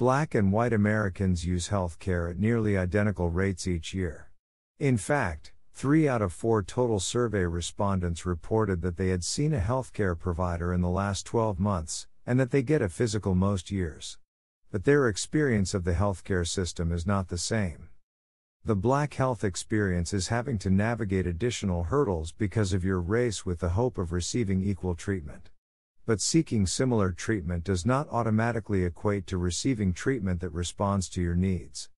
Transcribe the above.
Black and white Americans use healthcare at nearly identical rates each year. In fact, three out of four total survey respondents reported that they had seen a healthcare provider in the last 12 months, and that they get a physical most years. But their experience of the healthcare system is not the same. The black health experience is having to navigate additional hurdles because of your race with the hope of receiving equal treatment. But seeking similar treatment does not automatically equate to receiving treatment that responds to your needs.